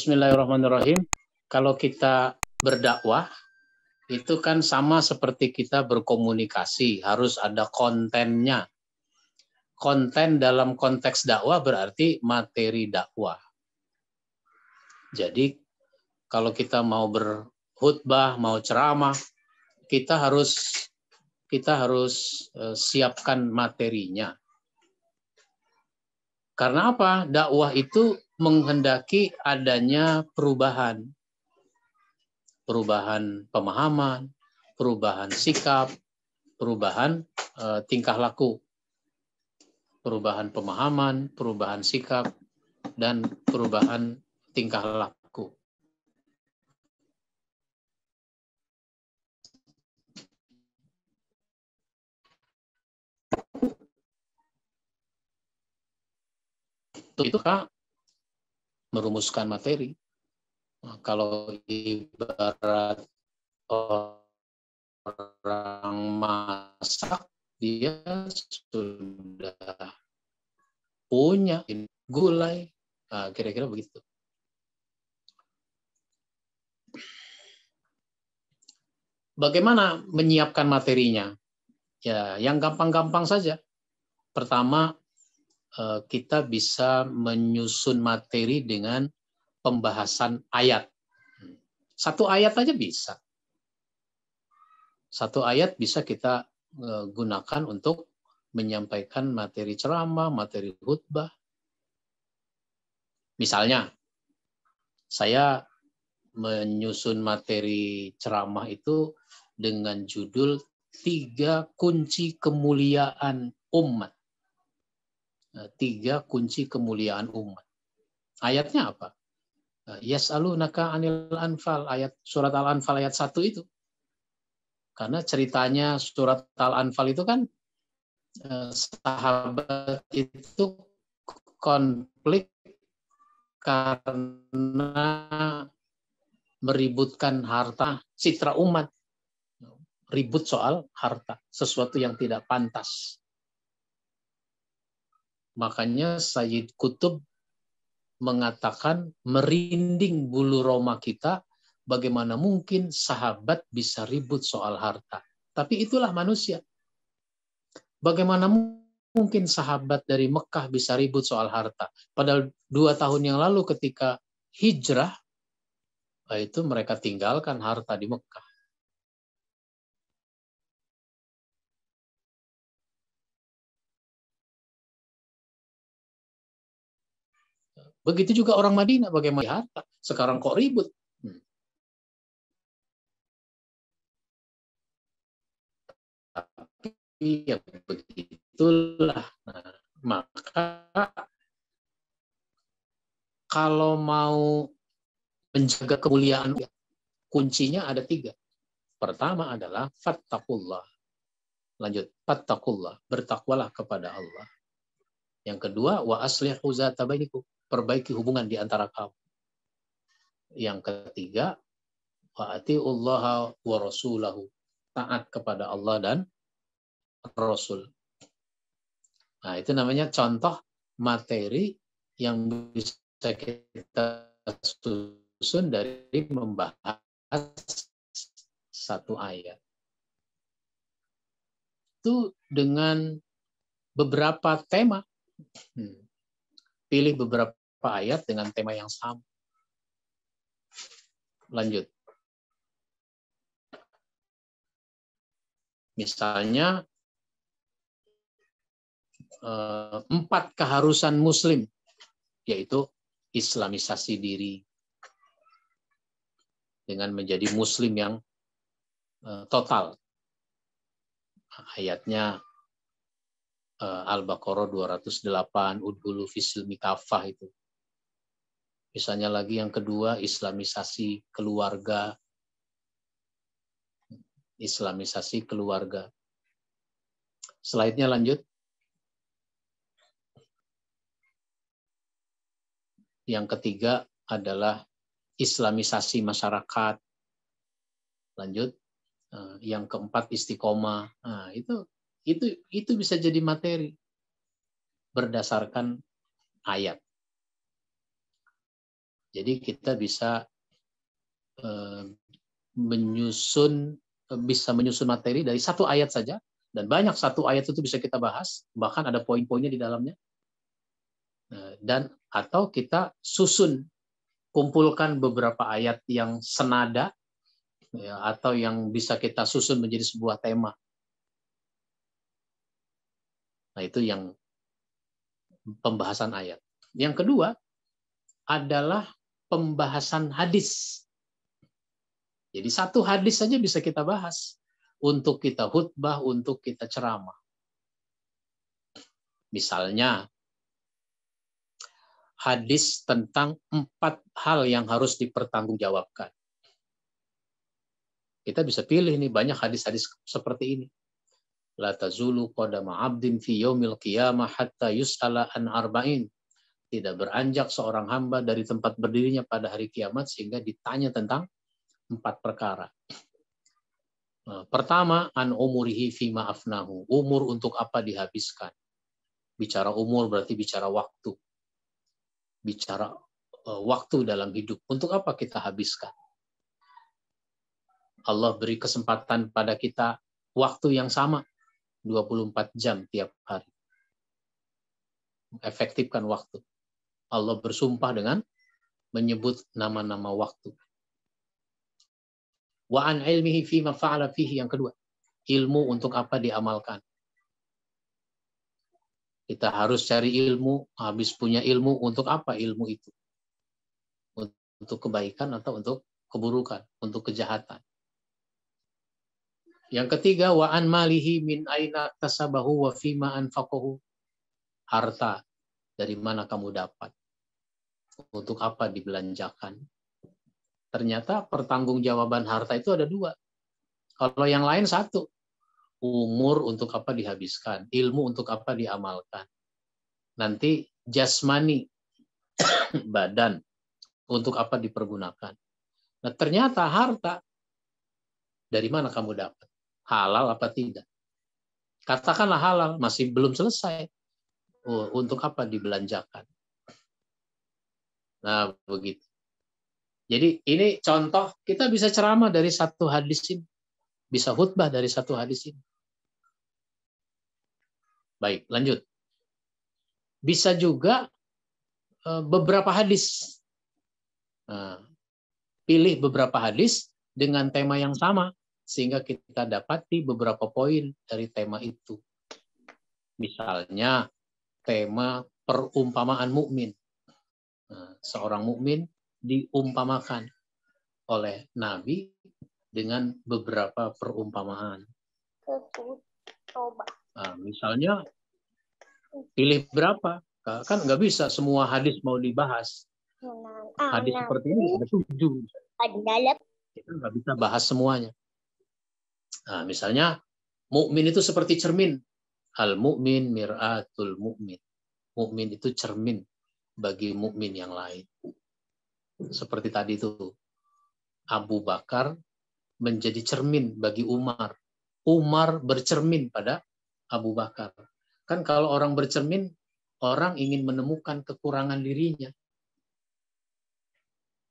Bismillahirrahmanirrahim. Kalau kita berdakwah, itu kan sama seperti kita berkomunikasi, harus ada kontennya. Konten dalam konteks dakwah berarti materi dakwah. Jadi kalau kita mau berkhutbah, mau ceramah, kita harus kita harus eh, siapkan materinya. Karena apa? Dakwah itu menghendaki adanya perubahan. Perubahan pemahaman, perubahan sikap, perubahan e, tingkah laku. Perubahan pemahaman, perubahan sikap, dan perubahan tingkah laku. itu kak merumuskan materi. Nah, kalau ibarat orang masak, dia sudah punya gulai, nah, kira-kira begitu. Bagaimana menyiapkan materinya? Ya, yang gampang-gampang saja. Pertama, kita bisa menyusun materi dengan pembahasan ayat. Satu ayat aja bisa. Satu ayat bisa kita eh, gunakan untuk menyampaikan materi ceramah, materi khutbah. Misalnya, saya menyusun materi ceramah itu dengan judul tiga kunci kemuliaan umat. Eh, tiga kunci kemuliaan umat. Ayatnya apa? Eh, Yas'alunaka anil anfal, ayat surat Al-Anfal ayat 1 itu. Karena ceritanya surat Al-Anfal itu kan eh, sahabat itu konflik karena meributkan harta citra umat. Ribut soal harta, sesuatu yang tidak pantas. Makanya Sayyid Kutub mengatakan merinding bulu roma kita bagaimana mungkin sahabat bisa ribut soal harta. Tapi itulah manusia. Bagaimana mungkin sahabat dari Mekah bisa ribut soal harta. Padahal dua tahun yang lalu ketika hijrah, itu mereka tinggalkan harta di Mekah. Begitu juga orang Madinah bagaimana harta. Sekarang kok ribut. Hmm. Ya begitulah. Nah, maka kalau mau menjaga kemuliaan kuncinya ada tiga. Pertama adalah fattakullah. Lanjut, fattakullah. Bertakwalah kepada Allah. Yang kedua, wa aslihu zata bainikum perbaiki hubungan di antara kamu. Yang ketiga, Allah wa rasulahu. Taat kepada Allah dan Rasul. Nah, itu namanya contoh materi yang bisa kita susun dari membahas satu ayat. Itu dengan beberapa tema. Hmm. Pilih beberapa ayat dengan tema yang sama. Lanjut. Misalnya eh, empat keharusan Muslim, yaitu Islamisasi diri dengan menjadi Muslim yang eh, total. Ayatnya eh, Al-Baqarah 208, Udhulu Fisil Mikafah itu. Misalnya lagi yang kedua, islamisasi keluarga. Islamisasi keluarga. Slide-nya lanjut. Yang ketiga adalah islamisasi masyarakat. Lanjut. Eh, yang keempat istiqomah. Nah, itu itu itu bisa jadi materi berdasarkan ayat. Jadi kita bisa eh, menyusun bisa menyusun materi dari satu ayat saja. Dan banyak satu ayat itu bisa kita bahas. Bahkan ada poin-poinnya di dalamnya. Nah, dan atau kita susun kumpulkan beberapa ayat yang senada ya, atau yang bisa kita susun menjadi sebuah tema. Nah itu yang pembahasan ayat. Yang kedua adalah pembahasan hadis jadi satu hadis saja bisa kita bahas untuk kita khutbah, untuk kita ceramah. Misalnya hadis tentang empat hal yang harus dipertanggungjawabkan. Kita bisa pilih nih banyak hadis-hadis seperti ini. La tazulu qadama 'abdin fi yaumil qiyamah hatta yus'ala an arba'in. Tidak beranjak seorang hamba dari tempat berdirinya pada hari kiamat sehingga ditanya tentang empat perkara. Nah, pertama, an umurihi fi ma'afnahu. Umur untuk apa dihabiskan. Bicara umur berarti bicara waktu. Bicara uh, waktu dalam hidup. Untuk apa kita habiskan? Allah beri kesempatan pada kita waktu yang sama. 24 jam tiap hari. Efektifkan waktu. Allah bersumpah dengan menyebut nama-nama waktu. Wa an ilmihi fi fa'ala fihi yang kedua. Ilmu untuk apa diamalkan. Kita harus cari ilmu, habis punya ilmu untuk apa ilmu itu? Untuk kebaikan atau untuk keburukan, untuk kejahatan. Yang ketiga, wa an malihi min aina tasabahu wa fima anfaqahu. Harta dari mana kamu dapat? Untuk apa dibelanjakan? Ternyata pertanggungjawaban harta itu ada dua. Kalau yang lain satu, umur untuk apa dihabiskan, ilmu untuk apa diamalkan. Nanti jasmani, badan, untuk apa dipergunakan. Nah ternyata harta, dari mana kamu dapat? Halal apa tidak? Katakanlah halal, masih belum selesai. Oh, untuk apa dibelanjakan? Nah, begitu. Jadi ini contoh kita bisa ceramah dari satu hadis ini. Bisa khutbah dari satu hadis ini. Baik, lanjut. Bisa juga eh, beberapa hadis. Nah, pilih beberapa hadis dengan tema yang sama sehingga kita dapati beberapa poin dari tema itu. Misalnya tema perumpamaan mukmin. Nah, seorang mukmin diumpamakan oleh Nabi dengan beberapa perumpamaan. Nah, misalnya pilih berapa? Kan nggak bisa semua hadis mau dibahas. Hadis seperti ini ada tujuh. Kita nggak bisa bahas semuanya. Nah, misalnya mukmin itu seperti cermin. Al mukmin miratul mukmin. Mukmin itu cermin bagi mukmin yang lain seperti tadi itu Abu Bakar menjadi cermin bagi Umar. Umar bercermin pada Abu Bakar. Kan kalau orang bercermin, orang ingin menemukan kekurangan dirinya.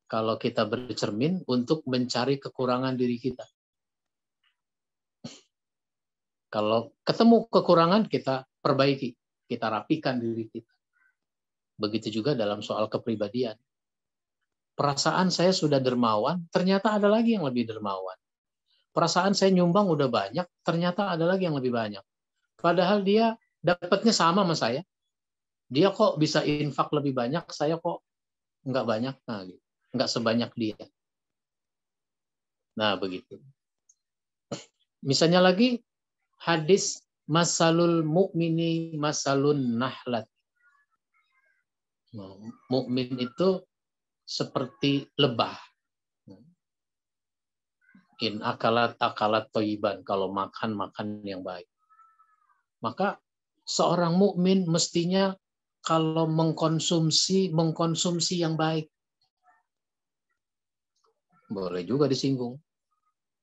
Kalau kita bercermin untuk mencari kekurangan diri kita. Kalau ketemu kekurangan, kita perbaiki, kita rapikan diri kita. Begitu juga dalam soal kepribadian perasaan saya sudah dermawan, ternyata ada lagi yang lebih dermawan. Perasaan saya nyumbang udah banyak, ternyata ada lagi yang lebih banyak. Padahal dia dapatnya sama sama saya. Dia kok bisa infak lebih banyak, saya kok nggak banyak, nah, gitu. nggak sebanyak dia. Nah begitu. Misalnya lagi hadis masalul mukmini masalun nahlat. Mukmin itu seperti lebah. In akalat akalat toiban kalau makan makan yang baik. Maka seorang mukmin mestinya kalau mengkonsumsi mengkonsumsi yang baik. Boleh juga disinggung.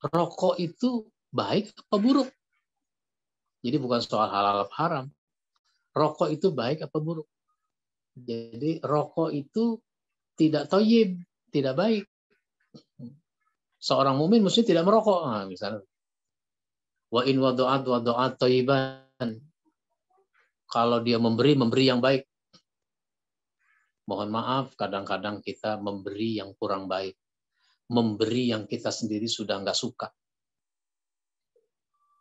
Rokok itu baik apa buruk? Jadi bukan soal halal haram. Rokok itu baik apa buruk? Jadi rokok itu tidak toyib, tidak baik. Seorang mukmin mesti tidak merokok, nah, misalnya. Wa in wadu'at wadu'at toyiban. Kalau dia memberi, memberi yang baik. Mohon maaf, kadang-kadang kita memberi yang kurang baik. Memberi yang kita sendiri sudah nggak suka.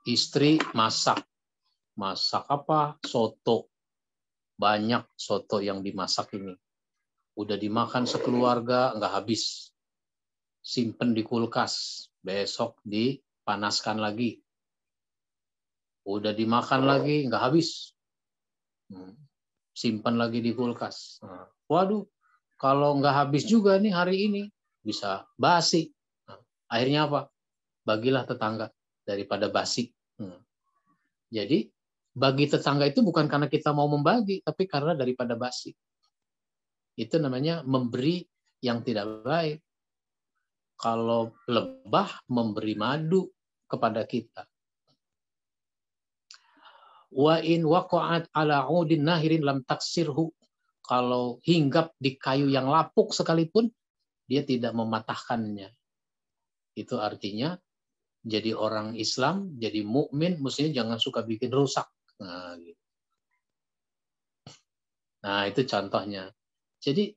Istri masak. Masak apa? Soto. Banyak soto yang dimasak ini. Udah dimakan sekeluarga nggak habis. Simpen di kulkas. Besok dipanaskan lagi. Udah dimakan lagi nggak habis. Hmm. simpan lagi di kulkas. Nah, waduh kalau nggak habis juga nih hari ini bisa basi. Nah, akhirnya apa? Bagilah tetangga daripada basi. Hmm. jadi bagi tetangga itu bukan karena kita mau membagi tapi karena daripada basi itu namanya memberi yang tidak baik. Kalau lebah memberi madu kepada kita. Wa in waqa'at ala 'udin nahirin lam taksirhu. Kalau hinggap di kayu yang lapuk sekalipun dia tidak mematahkannya. Itu artinya jadi orang Islam, jadi mukmin mestinya jangan suka bikin rusak. Nah, gitu. nah itu contohnya. Jadi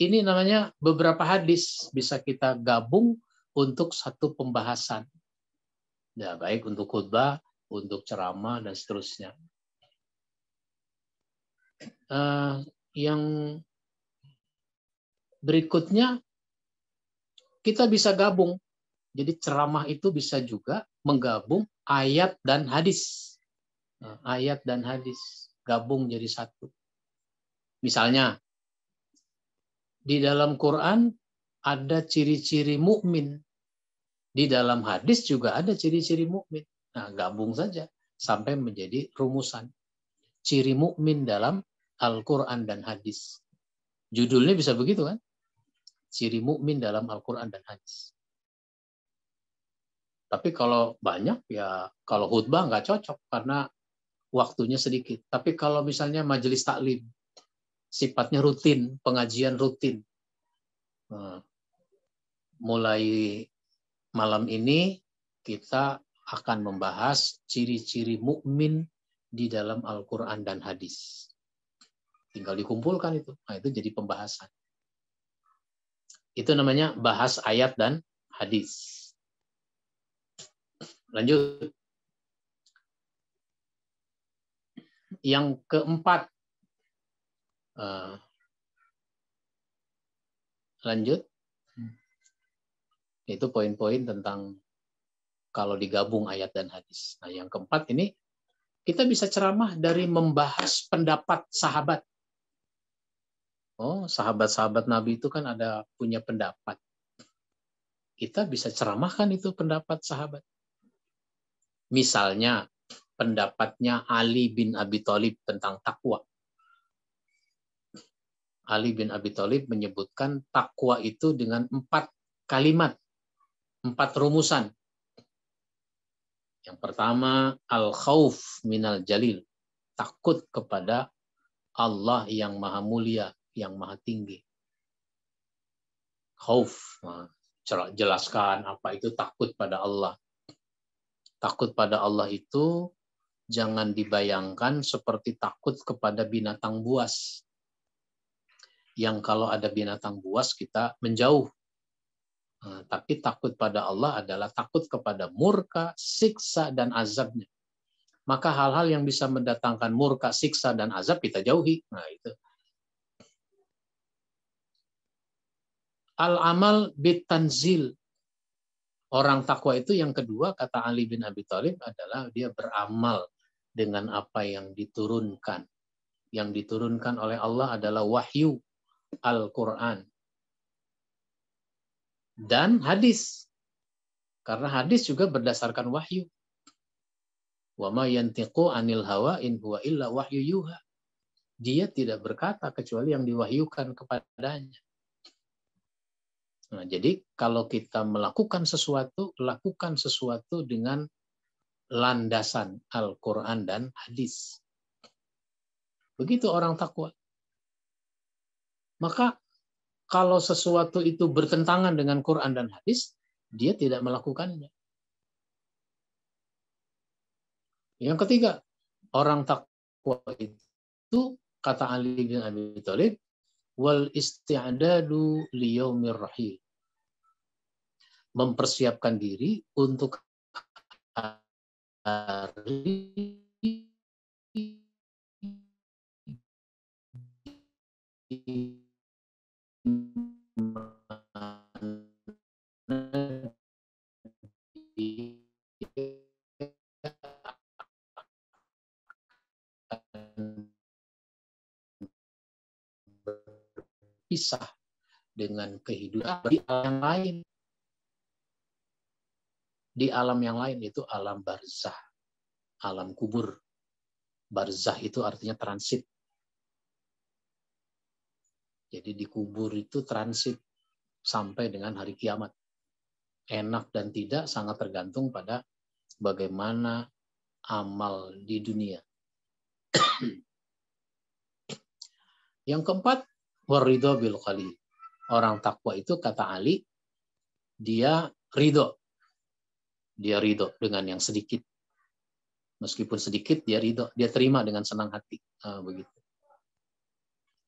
ini namanya beberapa hadis bisa kita gabung untuk satu pembahasan. Ya, baik untuk khutbah, untuk ceramah dan seterusnya. Uh, yang berikutnya kita bisa gabung. Jadi ceramah itu bisa juga menggabung ayat dan hadis. Nah, ayat dan hadis gabung jadi satu. Misalnya di dalam Quran ada ciri-ciri mukmin. Di dalam hadis juga ada ciri-ciri mukmin. Nah, gabung saja sampai menjadi rumusan. Ciri mukmin dalam Al-Qur'an dan hadis. Judulnya bisa begitu kan? Ciri mukmin dalam Al-Qur'an dan hadis. Tapi kalau banyak ya kalau khutbah nggak cocok karena waktunya sedikit. Tapi kalau misalnya majelis taklim, sifatnya rutin, pengajian rutin. Nah, mulai malam ini kita akan membahas ciri-ciri mukmin di dalam Al-Quran dan hadis. Tinggal dikumpulkan itu. Nah, itu jadi pembahasan. Itu namanya bahas ayat dan hadis. Lanjut. Yang keempat, Uh, lanjut. Itu poin-poin tentang kalau digabung ayat dan hadis. Nah, yang keempat ini kita bisa ceramah dari membahas pendapat sahabat. Oh, sahabat-sahabat Nabi itu kan ada punya pendapat. Kita bisa ceramahkan itu pendapat sahabat. Misalnya pendapatnya Ali bin Abi Thalib tentang takwa. Ali bin Abi Thalib menyebutkan takwa itu dengan empat kalimat, empat rumusan. Yang pertama, al-khawf minal jalil. Takut kepada Allah yang maha mulia, yang maha tinggi. Khauf, nah, jelaskan apa itu takut pada Allah. Takut pada Allah itu jangan dibayangkan seperti takut kepada binatang buas yang kalau ada binatang buas kita menjauh. Nah, tapi takut pada Allah adalah takut kepada murka, siksa, dan azabnya. Maka hal-hal yang bisa mendatangkan murka, siksa, dan azab kita jauhi. Nah, itu. Al-amal bitanzil. Orang takwa itu yang kedua, kata Ali bin Abi Thalib, adalah dia beramal dengan apa yang diturunkan. Yang diturunkan oleh Allah adalah wahyu Al-Quran. Dan hadis. Karena hadis juga berdasarkan wahyu. Wa ma yantiqu anil hawa in huwa illa wahyu yuha. Dia tidak berkata kecuali yang diwahyukan kepadanya. Nah, jadi kalau kita melakukan sesuatu, lakukan sesuatu dengan landasan Al-Quran dan hadis. Begitu orang takwa. Maka kalau sesuatu itu bertentangan dengan Quran dan hadis, dia tidak melakukannya. Yang ketiga, orang takwa itu kata Ali bin Abi Thalib wal isti'dadu liyaumir rahim. Mempersiapkan diri untuk berpisah dengan kehidupan yang lain. Di alam yang lain itu alam barzah, alam kubur. Barzah itu artinya transit. Jadi di kubur itu transit sampai dengan hari kiamat. Enak dan tidak sangat tergantung pada bagaimana amal di dunia. Yang keempat, waridho bil. Orang takwa itu kata Ali, dia ridho. Dia ridho dengan yang sedikit. Meskipun sedikit, dia ridho. Dia terima dengan senang hati. Nah, begitu.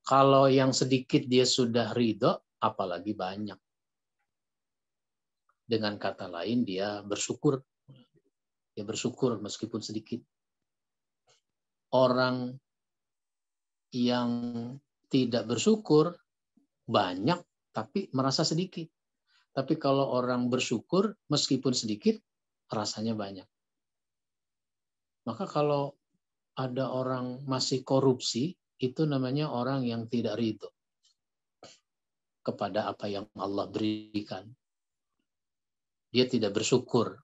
Kalau yang sedikit dia sudah ridho, apalagi banyak. Dengan kata lain, dia bersyukur. Dia bersyukur meskipun sedikit. Orang yang tidak bersyukur banyak tapi merasa sedikit. Tapi kalau orang bersyukur meskipun sedikit rasanya banyak. Maka kalau ada orang masih korupsi itu namanya orang yang tidak ridho kepada apa yang Allah berikan. Dia tidak bersyukur.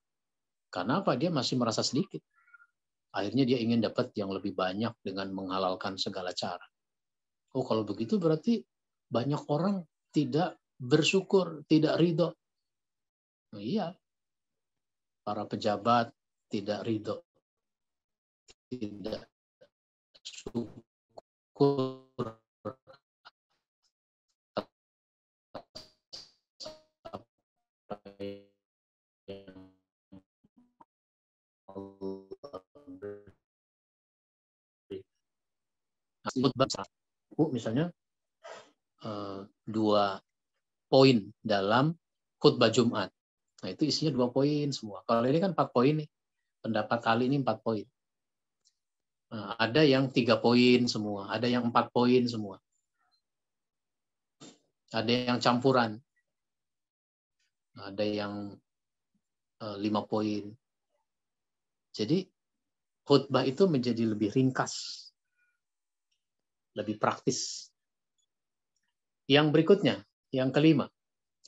Karena apa? Dia masih merasa sedikit. Akhirnya dia ingin dapat yang lebih banyak dengan menghalalkan segala cara. Oh kalau begitu berarti banyak orang tidak bersyukur, tidak ridho. Oh, iya, para pejabat tidak ridho, tidak syukur Allah buku misalnya uh, dua poin dalam khutbah Jumat. Nah itu isinya dua poin semua. Kalau ini kan empat poin nih. Pendapat kali ini empat poin. Nah, ada yang tiga poin semua, ada yang empat poin semua. Ada yang campuran. Ada yang uh, lima poin. Jadi khutbah itu menjadi lebih ringkas lebih praktis. Yang berikutnya, yang kelima,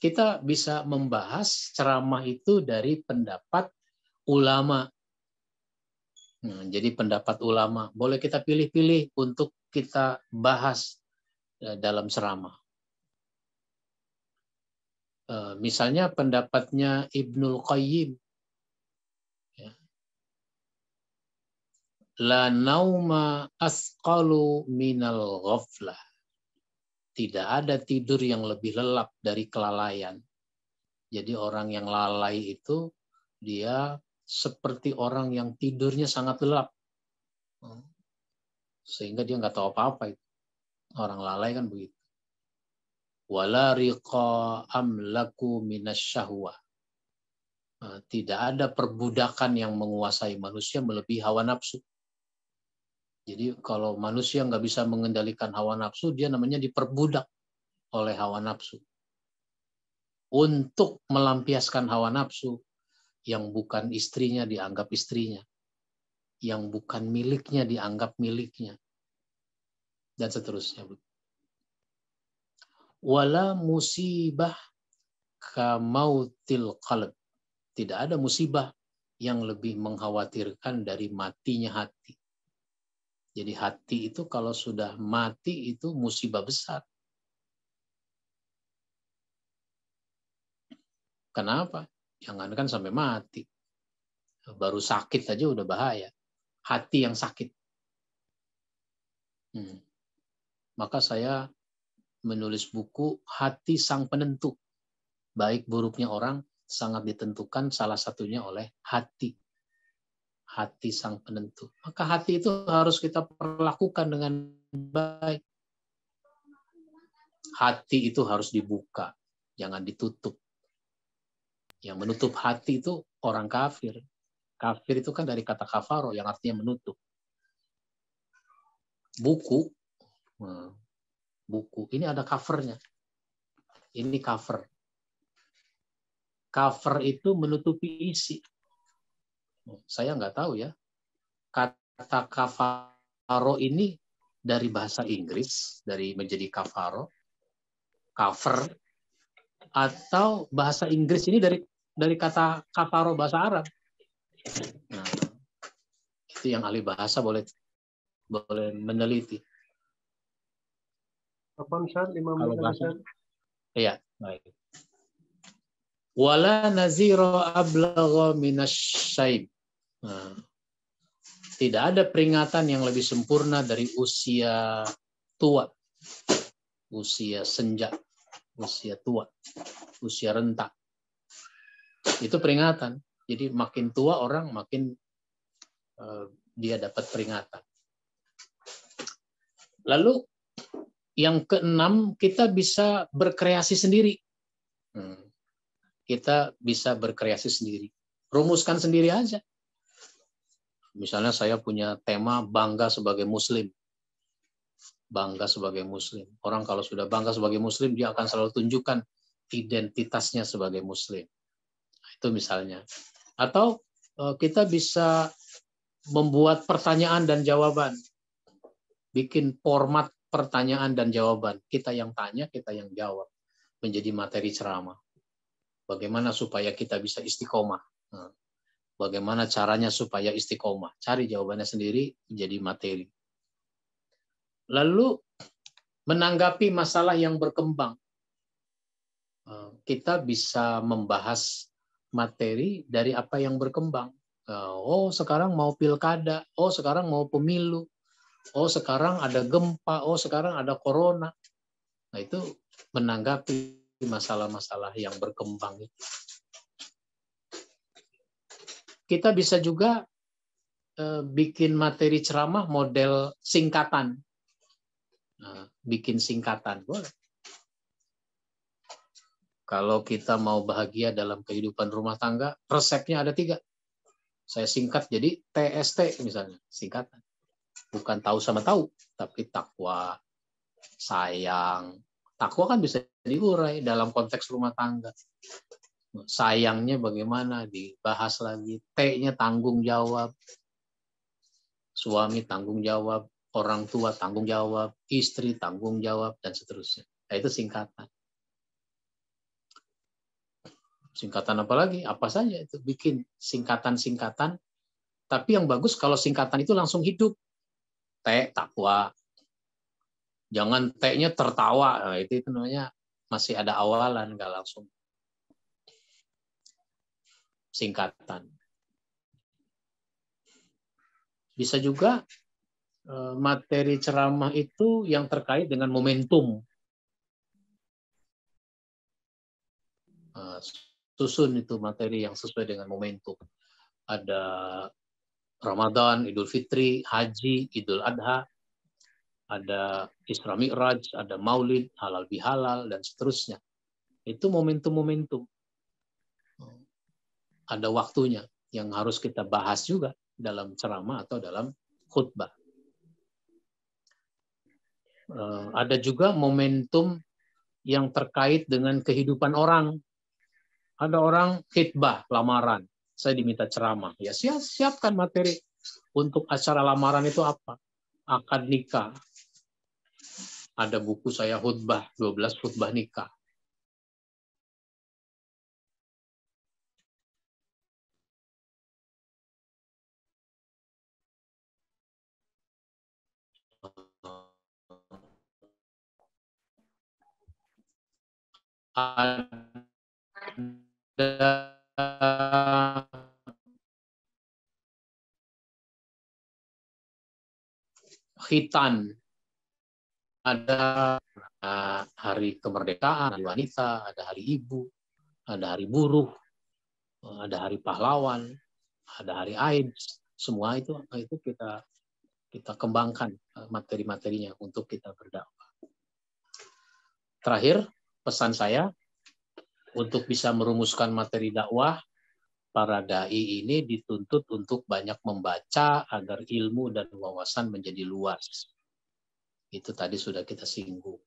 kita bisa membahas ceramah itu dari pendapat ulama. Nah, jadi pendapat ulama boleh kita pilih-pilih untuk kita bahas eh, dalam ceramah. Eh, misalnya pendapatnya Ibnul Qayyim La nauma asqalu minal ghaflah. Tidak ada tidur yang lebih lelap dari kelalaian. Jadi orang yang lalai itu dia seperti orang yang tidurnya sangat lelap. Sehingga dia nggak tahu apa-apa itu. Orang lalai kan begitu. Wala riqa amlaku minasyahwa. Tidak ada perbudakan yang menguasai manusia melebihi hawa nafsu. Jadi kalau manusia nggak bisa mengendalikan hawa nafsu, dia namanya diperbudak oleh hawa nafsu. Untuk melampiaskan hawa nafsu, yang bukan istrinya dianggap istrinya. Yang bukan miliknya dianggap miliknya. Dan seterusnya. Wala musibah kamautil qalb. Tidak ada musibah yang lebih mengkhawatirkan dari matinya hati. Jadi hati itu kalau sudah mati itu musibah besar. Kenapa? Jangankan sampai mati. Baru sakit aja udah bahaya. Hati yang sakit. Hmm. Maka saya menulis buku Hati Sang Penentu. Baik buruknya orang sangat ditentukan salah satunya oleh hati. Hati sang penentu. Maka hati itu harus kita perlakukan dengan baik. Hati itu harus dibuka, jangan ditutup. Yang menutup hati itu orang kafir. Kafir itu kan dari kata kafaro yang artinya menutup. Buku, nah, buku ini ada covernya. Ini cover cover itu menutupi isi. Saya nggak tahu ya. Kata kafaro ini dari bahasa Inggris, dari menjadi kafaro, cover, atau bahasa Inggris ini dari dari kata kafaro bahasa Arab. Nah, itu yang ahli bahasa boleh boleh meneliti. Kapan menit bahasa, Iya, baik wala nazira ablagha minasyaib. Nah, tidak ada peringatan yang lebih sempurna dari usia tua, usia senja, usia tua, usia renta. Itu peringatan. Jadi makin tua orang makin uh, dia dapat peringatan. Lalu yang keenam kita bisa berkreasi sendiri. Hmm kita bisa berkreasi sendiri. Rumuskan sendiri aja. Misalnya saya punya tema bangga sebagai muslim. Bangga sebagai muslim. Orang kalau sudah bangga sebagai muslim, dia akan selalu tunjukkan identitasnya sebagai muslim. Nah, itu misalnya. Atau eh, kita bisa membuat pertanyaan dan jawaban. Bikin format pertanyaan dan jawaban. Kita yang tanya, kita yang jawab. Menjadi materi ceramah. Bagaimana supaya kita bisa istiqomah? Nah, bagaimana caranya supaya istiqomah? Cari jawabannya sendiri jadi materi. Lalu menanggapi masalah yang berkembang. Eh, kita bisa membahas materi dari apa yang berkembang. Eh, oh, sekarang mau pilkada. Oh, sekarang mau pemilu. Oh, sekarang ada gempa. Oh, sekarang ada corona. Nah, itu menanggapi masalah-masalah yang berkembang itu. Kita bisa juga eh, bikin materi ceramah model singkatan. Nah, bikin singkatan, boleh. Kalau kita mau bahagia dalam kehidupan rumah tangga, resepnya ada tiga. Saya singkat jadi TST misalnya, singkatan. Bukan tahu sama tahu, tapi takwa, sayang, Takwa kan bisa diurai dalam konteks rumah tangga. Sayangnya bagaimana dibahas lagi. T-nya tanggung jawab. Suami tanggung jawab, orang tua tanggung jawab, istri tanggung jawab, dan seterusnya. Nah, itu singkatan. Singkatan apa lagi? Apa saja itu bikin singkatan-singkatan. Tapi yang bagus kalau singkatan itu langsung hidup. T takwa, Jangan T-nya tertawa. Nah, itu, itu namanya masih ada awalan, nggak langsung singkatan. Bisa juga eh, materi ceramah itu yang terkait dengan momentum. Nah, susun itu materi yang sesuai dengan momentum. Ada Ramadan, Idul Fitri, Haji, Idul Adha, ada Isra Mi'raj, ada Maulid, halal bihalal, dan seterusnya. Itu momentum-momentum. Ada waktunya yang harus kita bahas juga dalam ceramah atau dalam khutbah. Eh, ada juga momentum yang terkait dengan kehidupan orang. Ada orang khutbah, lamaran. Saya diminta ceramah. Ya siap, siapkan materi untuk acara lamaran itu apa? Akad nikah, ada buku saya khutbah, 12 khutbah nikah. Ada khitan ada uh, hari kemerdekaan, hari wanita, ada hari ibu, ada hari buruh, ada hari pahlawan, ada hari AIDS, semua itu itu kita kita kembangkan materi-materinya untuk kita berdakwah. Terakhir, pesan saya untuk bisa merumuskan materi dakwah, para dai ini dituntut untuk banyak membaca agar ilmu dan wawasan menjadi luas. Itu tadi sudah kita singgung.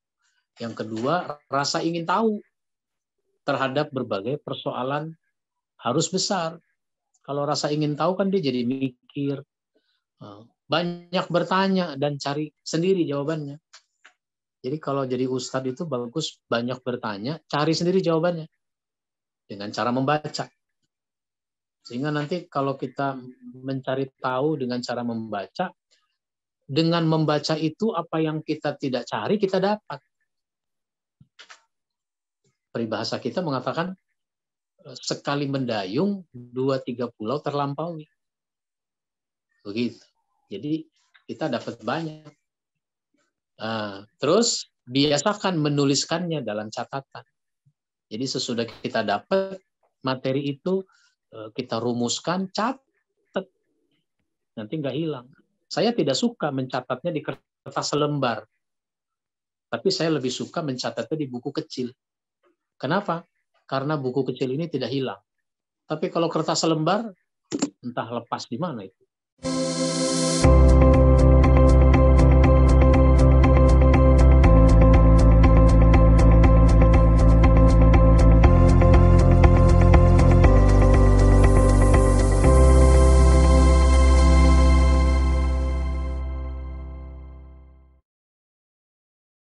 Yang kedua, rasa ingin tahu terhadap berbagai persoalan harus besar. Kalau rasa ingin tahu kan dia jadi mikir, eh, banyak bertanya dan cari sendiri jawabannya. Jadi kalau jadi ustadz itu bagus banyak bertanya, cari sendiri jawabannya dengan cara membaca. Sehingga nanti kalau kita mencari tahu dengan cara membaca, dengan membaca itu apa yang kita tidak cari kita dapat. Peribahasa kita mengatakan sekali mendayung dua tiga pulau terlampaui. Begitu. Jadi kita dapat banyak. Nah, terus biasakan menuliskannya dalam catatan. Jadi sesudah kita dapat materi itu Eh, kita rumuskan, catat. Nanti nggak hilang. Saya tidak suka mencatatnya di kertas selembar. Tapi saya lebih suka mencatatnya di buku kecil. Kenapa? Karena buku kecil ini tidak hilang. Tapi kalau kertas selembar, entah lepas di mana itu.